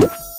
you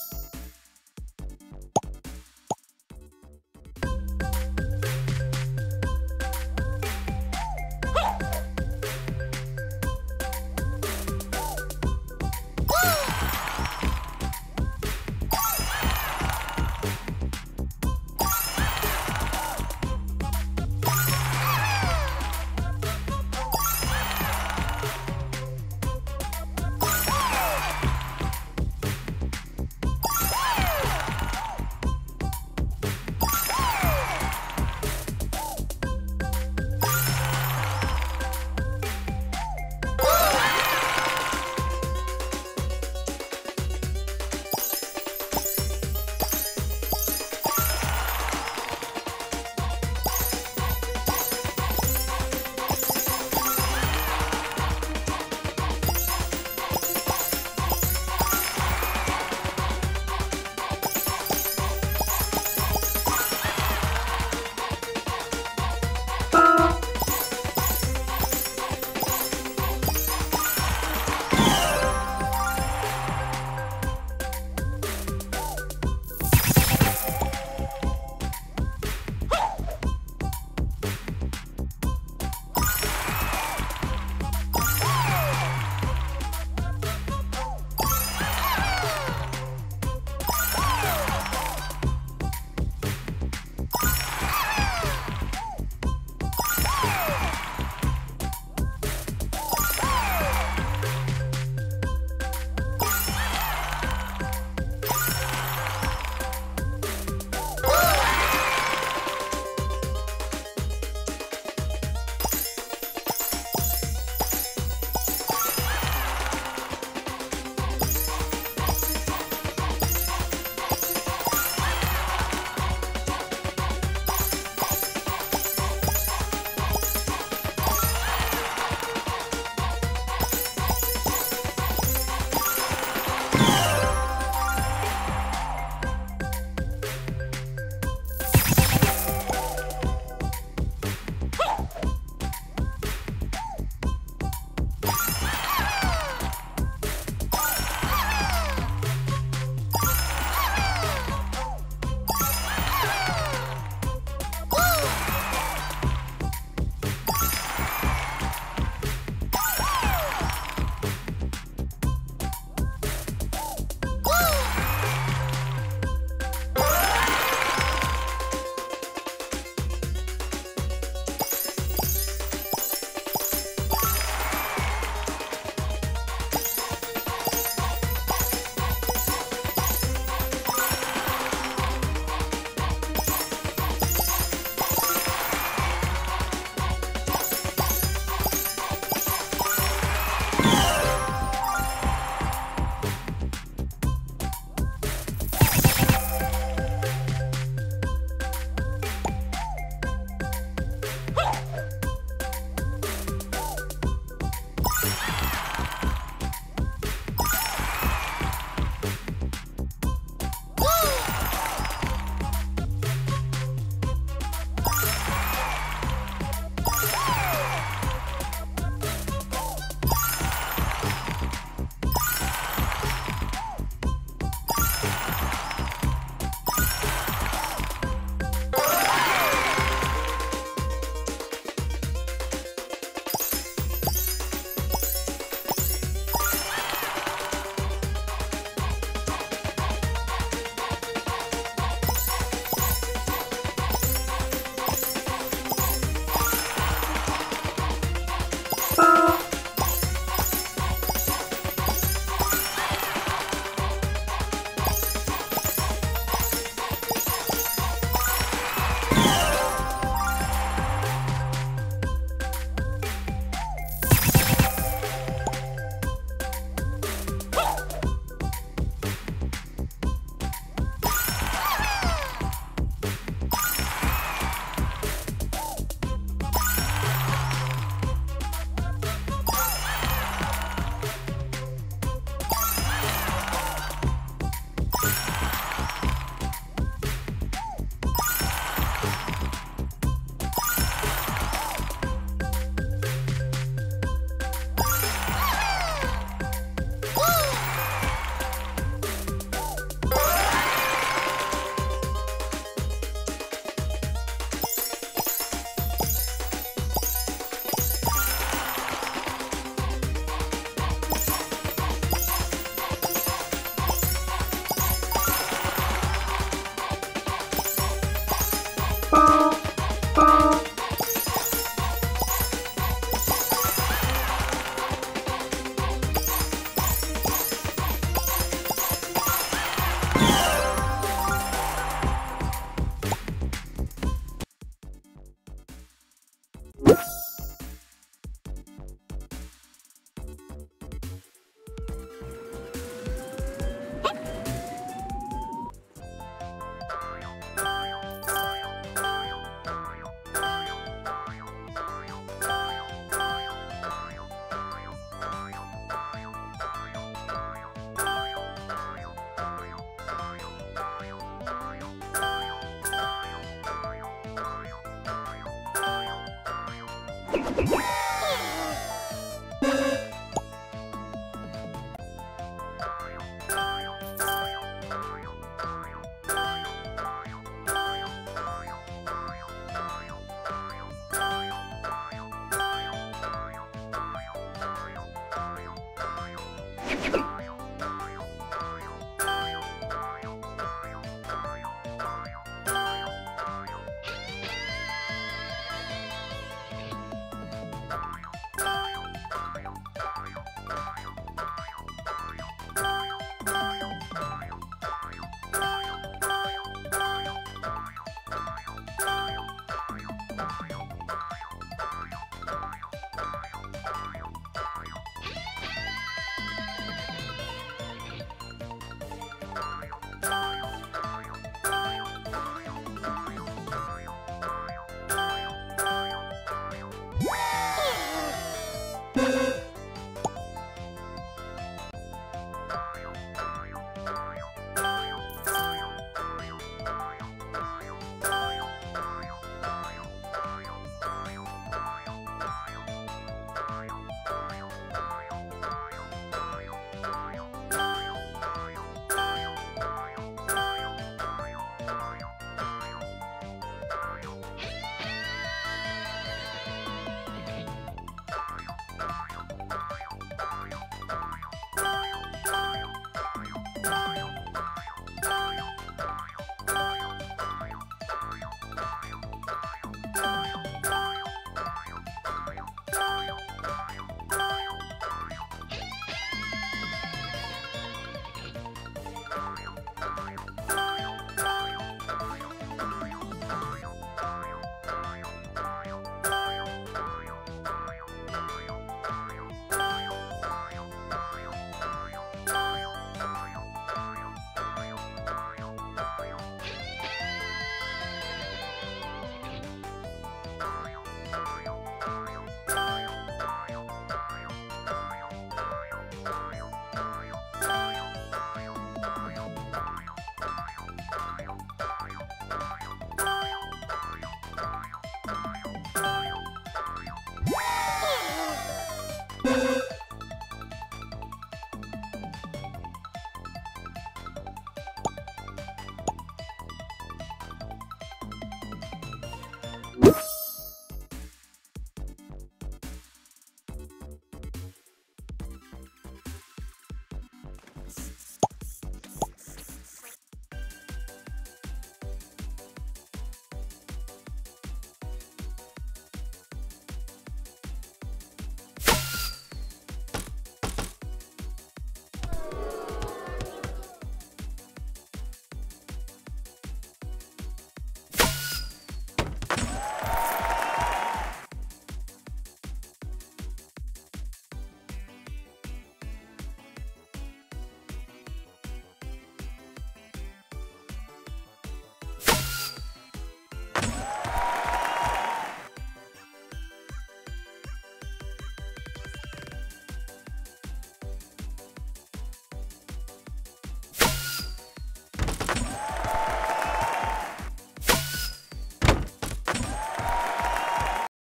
Música